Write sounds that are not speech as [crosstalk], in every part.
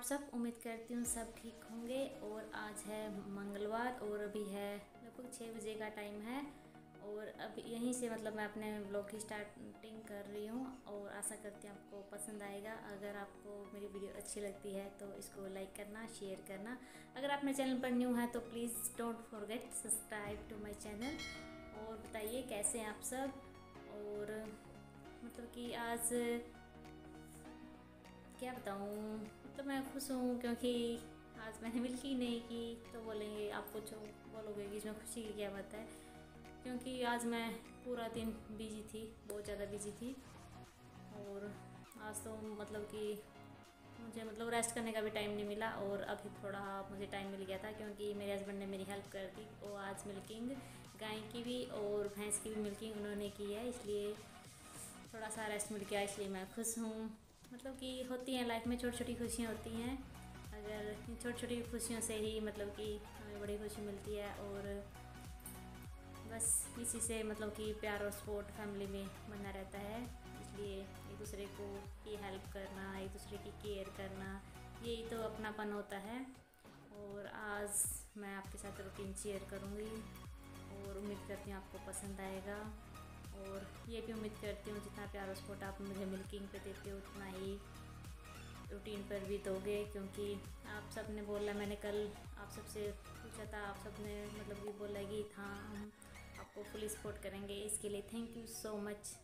आप सब उम्मीद करती हूँ सब ठीक होंगे और आज है मंगलवार और अभी है लगभग छः बजे का टाइम है और अब यहीं से मतलब मैं अपने ब्लॉग की स्टार्टिंग कर रही हूँ और आशा करती हूँ आपको पसंद आएगा। अगर आपको मेरी वीडियो अच्छी लगती है तो इसको लाइक करना शेयर करना। अगर आप मेरे चैनल पर न्यू हैं तो please don't forget subscribe to my channel और बताइए कैसे हैं आप सब? और मतलब कि आज क्या बताऊँ? मतलब मैं खुश हूँ क्योंकि आज मैंने मिल्की नहीं की। तो बोलेंगे, आप कुछ बोलोगे कि इसमें खुशी की क्या बात है? क्योंकि आज मैं पूरा दिन बिज़ी थी, बहुत ज़्यादा बिज़ी थी। और आज तो मतलब कि मुझे मतलब रेस्ट करने का भी टाइम नहीं मिला और अभी थोड़ा मुझे टाइम मिल गया था क्योंकि मेरे हस्बैंड ने मेरी हेल्प कर दी। वो आज मिल्किंग गाय की भी और भैंस की भी मिल्किंग उन्होंने की है, इसलिए थोड़ा सा रेस्ट मिल गया, इसलिए मैं खुश हूँ। मतलब कि होती हैं लाइफ में छोटी छोटी खुशियाँ होती हैं। अगर छोटी छोटी खुशियों से ही मतलब कि हमें बड़ी खुशी मिलती है और बस इसी से मतलब कि प्यार और सपोर्ट फैमिली में बना रहता है। इसलिए एक दूसरे को की हेल्प करना, एक दूसरे की केयर करना, यही तो अपनापन होता है। और आज मैं आपके साथ रूटीन शेयर करूँगी और उम्मीद करती हूँ आपको पसंद आएगा। और ये भी उम्मीद करती हूँ जितना प्यार और सपोर्ट आप मुझे मिल्किंग पे देते हो, उतना ही रूटीन पर भी दोगे, क्योंकि आप सबने बोला, मैंने कल आप सबसे पूछा था, आप सबने मतलब कि बोला कि हाँ हम आपको फुल सपोर्ट करेंगे, इसके लिए थैंक यू सो मच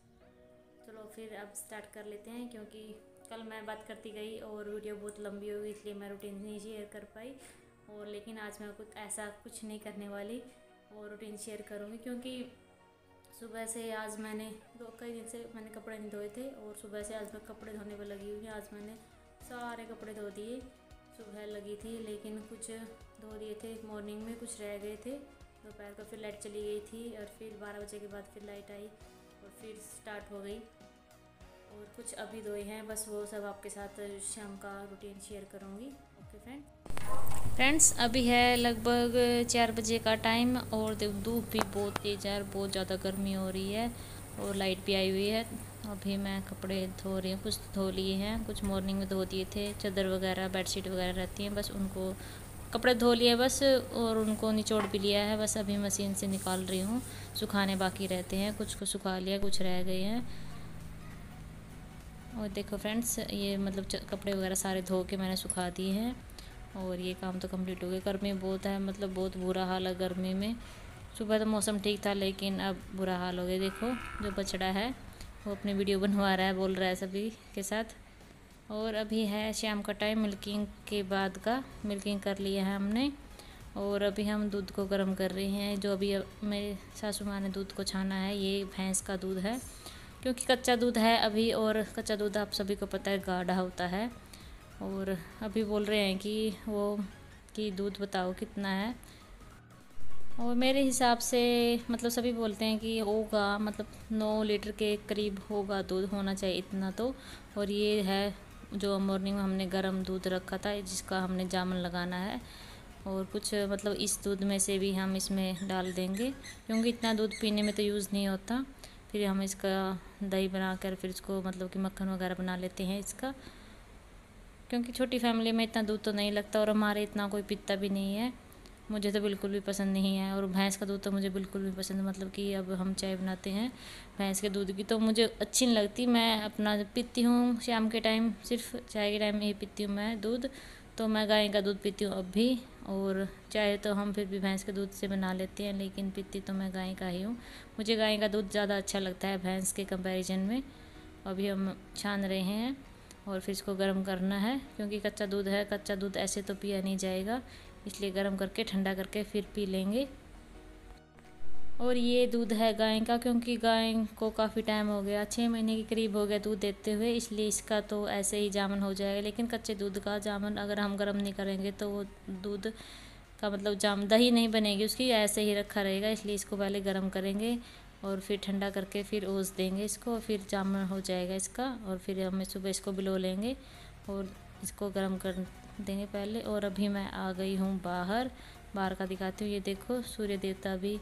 चलो फिर अब स्टार्ट कर लेते हैं, क्योंकि कल मैं बात करती गई और वीडियो बहुत लंबी हो गई इसलिए मैं रूटीन नहीं शेयर कर पाई। और लेकिन आज मैं कुछ ऐसा कुछ नहीं करने वाली और रूटीन शेयर करूँगी, क्योंकि सुबह से आज मैंने दो, कई दिन से मैंने कपड़े नहीं धोए थे और सुबह से आज मैं कपड़े धोने पर लगी हुई आज मैंने सारे कपड़े धो दिए, सुबह लगी थी, लेकिन कुछ धो दिए थे। मॉर्निंग में कुछ रह गए थे। दोपहर को फिर लाइट चली गई थी और फिर बारह बजे के बाद फिर लाइट आई और फिर स्टार्ट हो गई। और कुछ अभी धोए हैं बस वो सब आपके साथ शाम का रूटीन शेयर करूँगी। ओके फ्रेंड फ्रेंड्स अभी है लगभग चार बजे का टाइम और धूप भी बहुत तेज़ है बहुत ज़्यादा गर्मी हो रही है और लाइट भी आई हुई है। अभी मैं कपड़े धो रही हूँ, कुछ धो लिए हैं, कुछ मॉर्निंग में धो दिए थे, चादर वगैरह बेडशीट वगैरह रहती हैं, बस उनको कपड़े धो लिए बस और उनको निचोड़ भी लिया है, बस अभी मशीन से निकाल रही हूँ, सुखाने बाकी रहते हैं, कुछ को सुखा लिया, कुछ रह गए हैं। और देखो फ्रेंड्स ये मतलब कपड़े वगैरह सारे धो के मैंने सुखा दिए हैं। और ये काम तो कंप्लीट हो गया। गर्मी बहुत है मतलब बहुत बुरा हाल है गर्मी में। सुबह तो मौसम ठीक था, लेकिन अब बुरा हाल हो गया। देखो, जो बछड़ा है, वो अपनी वीडियो [laughs] बनवा रहा है, बोल रहा है सभी के साथ। और अभी है शाम का टाइम मिल्किंग के बाद का मिल्किंग कर लिया है हमने। और अभी हम दूध को गर्म कर रहे हैं। जो अभी मेरे सासू माँ ने दूध को छाना है, ये भैंस का दूध है। क्योंकि कच्चा दूध है अभी और कच्चा दूध आप सभी को पता है गाढ़ा होता है। और अभी बोल रहे हैं कि वो, कि दूध बताओ कितना है। और मेरे हिसाब से मतलब सभी बोलते हैं कि होगा मतलब नौ लीटर के करीब होगा दूध, होना चाहिए इतना तो। और ये है जो मॉर्निंग में हमने गर्म दूध रखा था, जिसका हमने जामन लगाना है। और कुछ मतलब इस दूध में से भी हम इसमें डाल देंगे, क्योंकि इतना दूध पीने में तो यूज़ नहीं होता। फिर हम इसका दही बना कर फिर इसको मतलब कि मक्खन वगैरह बना लेते हैं इसका। क्योंकि छोटी फैमिली में इतना दूध तो नहीं लगता और हमारे इतना कोई पीता भी नहीं है। मुझे तो बिल्कुल भी पसंद नहीं है और भैंस का दूध तो मुझे बिल्कुल भी पसंद मतलब कि अब हम चाय बनाते हैं भैंस के दूध की तो मुझे अच्छी नहीं लगती। मैं अपना पीती हूँ शाम के टाइम, सिर्फ़ चाय के टाइम ही पीती हूँ मैं दूध। तो मैं गाय का दूध पीती हूँ अब भी। और चाय तो हम फिर भी भैंस के दूध से बना लेते हैं, लेकिन पीती तो मैं गाय का ही हूँ। मुझे गाय का दूध ज़्यादा अच्छा लगता है भैंस के कंपैरिजन में। अभी हम छान रहे हैं और फिर इसको गर्म करना है, क्योंकि कच्चा दूध है, कच्चा दूध ऐसे तो पिया नहीं जाएगा, इसलिए गर्म करके, ठंडा करके फिर पी लेंगे। और ये दूध है गाय का, क्योंकि गाय को काफ़ी टाइम हो गया। छः महीने के करीब हो गया दूध देते हुए, इसलिए इसका तो ऐसे ही जामन हो जाएगा। लेकिन कच्चे दूध का जामन अगर हम गर्म नहीं करेंगे तो वो दूध का मतलब जाम, दही नहीं बनेगी उसकी, ऐसे ही रखा रहेगा। इसलिए इसको पहले गर्म करेंगे और फिर ठंडा करके फिर ओस देंगे इसको, और फिर जामन हो जाएगा इसका, और फिर हम सुबह इसको बिलो लेंगे और इसको गर्म कर देंगे पहले। और अभी मैं आ गई हूँ बाहर बाहर का दिखाती हूँ। ये देखो, सूर्य देवता भी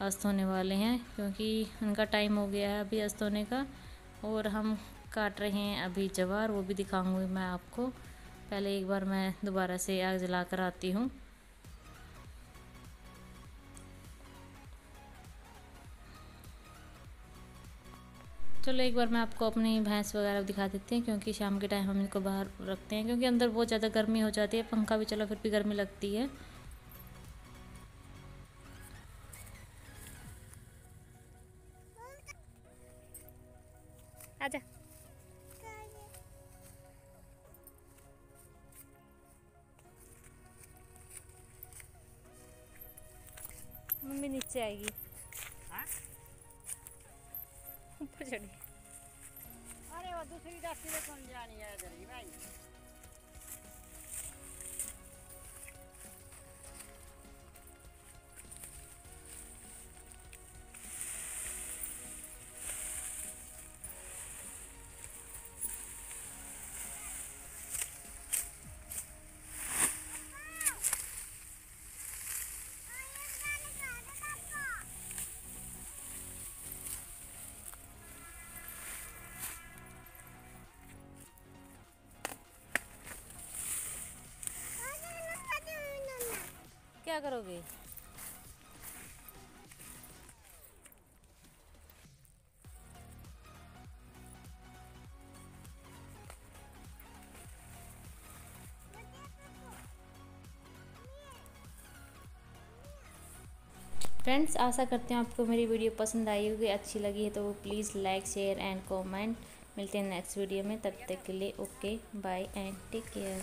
अस्त होने वाले हैं क्योंकि उनका टाइम हो गया है अभी अस्त होने का और हम काट रहे हैं अभी जवार, वो भी दिखाऊँगी मैं आपको। पहले एक बार मैं दोबारा से आग जला कर आती हूँ। चलो एक बार मैं आपको अपनी भैंस वगैरह दिखा देती हूँ, क्योंकि शाम के टाइम हम इनको बाहर रखते हैं, क्योंकि अंदर बहुत ज़्यादा गर्मी हो जाती है, पंखा भी चलो फिर भी गर्मी लगती है। आजा। मम्मी नीचे आएगी। ऊपर चढ़ी। अरे वो दूसरी दासी में कौन जानी है इधर? ही भाई। क्या करोगे? फ्रेंड्स आशा करते हैं आपको मेरी वीडियो पसंद आई होगी, अच्छी लगी है तो please like share and comment मिलते हैं नेक्स्ट वीडियो में, तब तक के लिए okay bye and take care